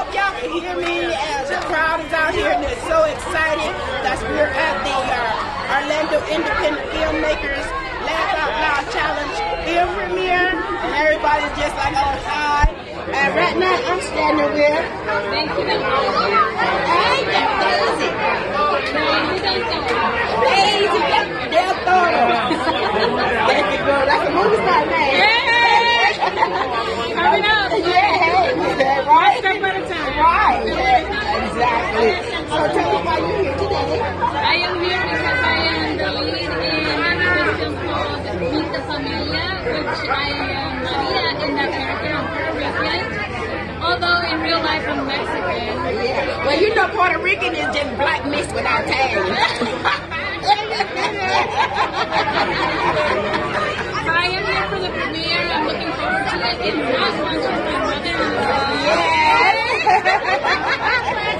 hope y'all can hear me as the crowd is out here and they're so excited that we're at the uh, Orlando Independent Filmmakers Laugh Out Loud Challenge film premiere, and everybody's just like on high. And right now I'm standing with. Thank you. Hey, Daisy. Daisy Del. There you go. That's a movie star name. Coming up. Yeah, hey, right. Step at a time. Right. Yeah, So tell me why you're here today. I am here because I am the lead in this film called Meet the Familia, which I am Maria in that character. I'm Puerto Rican. Although in real life I'm Mexican. Yeah. Well, you know Puerto Rican is just black mixed with Italian. So I am here for the premiere. I'm looking forward to it. It's not much with my mother-in-law.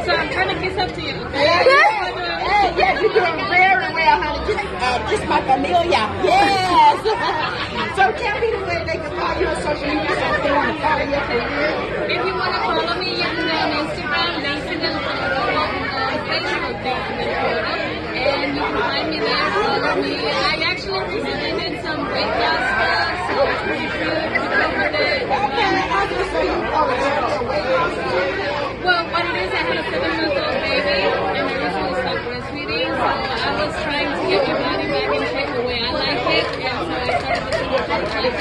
So I'm trying to kiss up to you. Yeah, yeah. Hey, yeah, you're doing very well, honey. Just, uh, my familia. Yes. so tell me the way they can follow you on social media so they want to follow your career. If you want to follow me, you on Instagram, Daisy Del Toro, Facebook, and you can find me there, follow me. I actually did some weight loss stuff, so it's pretty good, recovered it. Okay, I just say you follow your way. Well, what it is, I had a seven-month-old baby, and I recently stopped breastfeeding, so I was trying to get my body back in shape the way I like it, and so I started with some hypertrophy, like competitive pursuit, and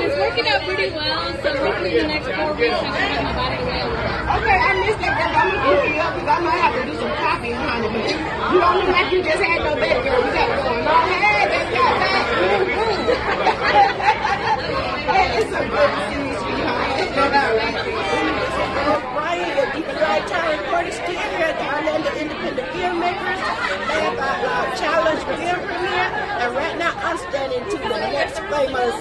it's working out pretty well, so hopefully the next four weeks I should have my body well. Okay, I missed it but I'm gonna keep you up because I might have to do some copy on it. But you, you don't look like you just had no baby girl. You got going on. Hey, just got that. hey, it's so good to see you, sweetheart. Brian, your Diva Lifetime reporter still here at the Orlando Independent Filmmakers Laugh Out Loud Challenge film premiere. And right now I'm standing the next famous.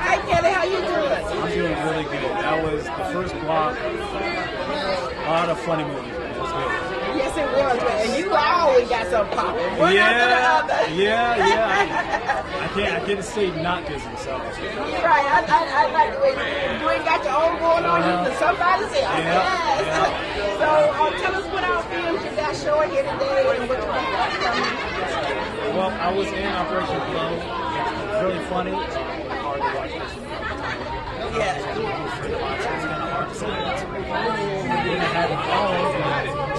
Hi Kelly, how you doing? I'm doing really good. That was the first block. A lot of funny movies. It was good. Yes, it was. And you always got something popping. One after the Yeah, other. yeah, yeah. I, I can't, I can't say not busy. So You're right. I, I, I like the way you ain't got your own going on. You can somebody's else. Yeah, Yes. yeah. So uh, tell us what our films you got showing here today and what you got upcoming. Well, I was in Operation Flow. It's really funny. Uh, hard to watch this. Yeah. It's. It's.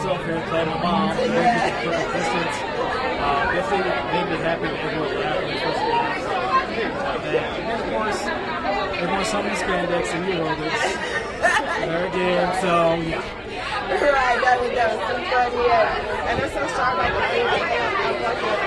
So here, playing my mom. For distance. Uh, if they made me happy, everyone. And of course, everyone's something spandex and you know this. There again, so yeah. Right, that was, that was some fun, yeah. And I'm so sorry about the Yeah.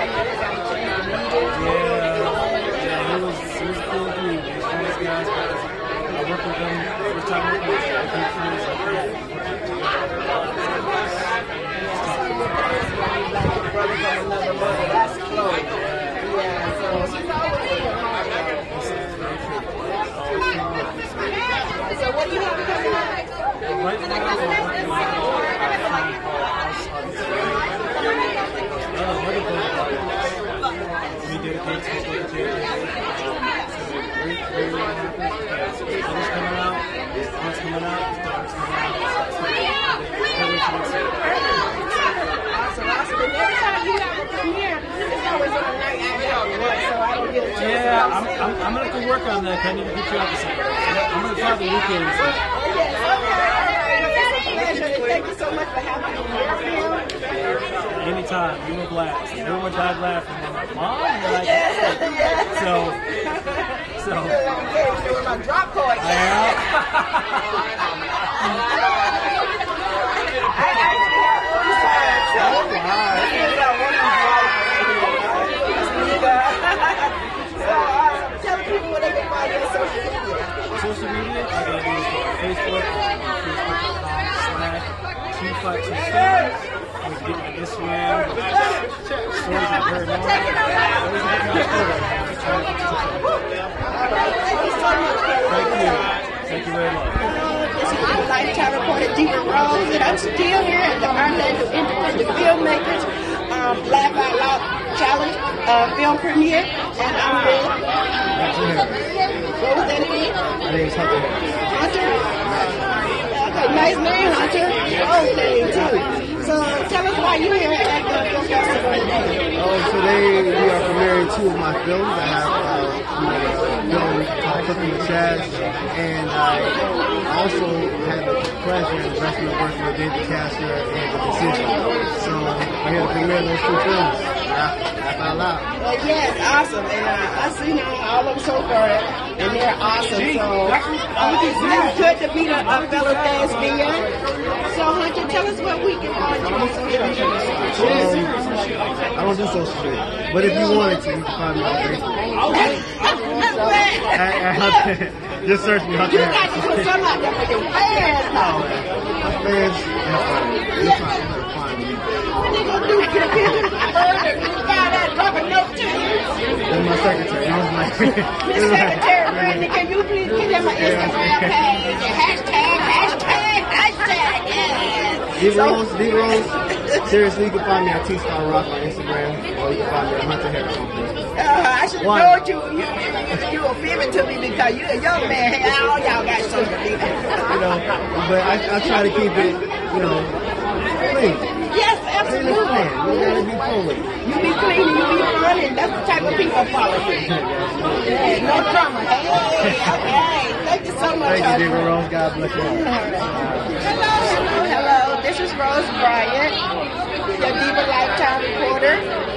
Yeah, I'm, I'm, gonna have to work on that. I need to get you out. I'm gonna try the thank you so much for having me. Anytime, you were blast. Everyone died laughing. I'm like, mom, and like, Yeah, yeah. so, so. So with my drop card. I actually have one side, so this uh, one of my So, uh, tell people what they can find on social media. Social media, I got to Facebook, facebook.com slash T527. I'm going to get my Instagram. Stories I've heard now. Stories I've heard now. Thank you so much, Kelly. Thank you. Thank you very much. Lifetime reporter, Rose, and I'm still here at the Orlando Independent Filmmakers um, Laugh Out Loud Challenge uh, film premiere. and I'm with. What was that again? My name is Hunter. Hunter. Okay, nice name, Hunter. Oh, name too. Today. Oh, today we are premiering two of my films. I have uh, the film called Cooking with Chaz, and I also had the pleasure and blessing of working with David Castor and The Decision. So we're here to premiere those two films. Laugh, laugh out loud. Well, yes, awesome. And uh, I've seen all of them so far, and they're awesome. So uh, it's good to meet a, a fellow thespian. So, Hunter, tell us what we can find you on social media. Um, I don't do social media, but if you wanted to, you can find me on Facebook. At, at Hunter, just search me Hunter You got to put Harris. some out there for your fans now. My fans, you'll find, you'll find me. What they gonna do? Get a picture? Find out, drop a note to you. That's my secretary. That was my. Miss Secretary Brandy, can you please an Instagram page? Hashtag, hashtag, hashtag, yes. D Rose, D Rose. Seriously, you can find me at T Star Rock on Instagram, or you can find me at Hunter Harris on Facebook. Uh, I should have told you, you, you, you were feeling to me because you're a young man. All y'all got social media. You know, but I, I try to keep it, you know, clean. Yes, Clean and You gotta be. You be clean and you be and that's the type of people you. Yeah, no drama. Hey, okay. Thank you so much. Thank you, Rose. God bless you. Hello, hello, hello. This is Rose Bryant, your Diva Lifetime reporter.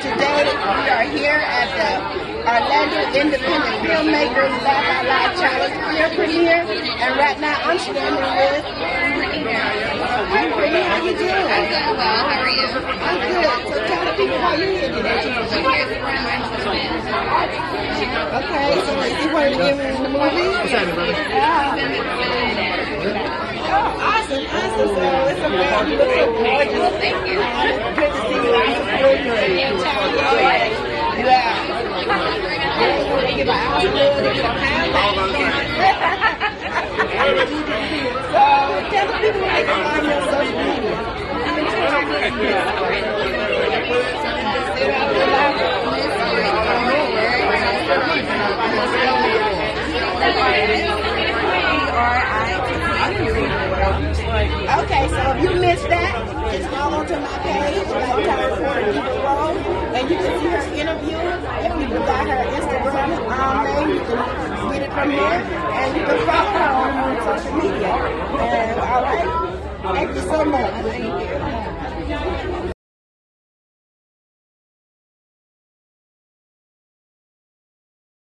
And today we are here at the uh, Orlando Independent Filmmakers Laugh Out Loud Challenge film premiere. And right now I'm standing with Hi Brittany, how you doing? I'm doing well. How are you? I'm good. So tell the people why you're here today. I'm here to run my husband. Okay, so is he one of you in the movie? What's happening, brother? Oh, awesome, awesome. So it's a so gorgeous. Thank you. Good to see you. I'm you. Oh, yeah. Give an Oscar, give a pound. So people find you. Okay, so if you missed that, just go on to my page, Lifetime Diva Rose, and you can see her interview. If you got her Instagram um, name, you can get it from there, and you can follow her on social media. And all right, thank you so much.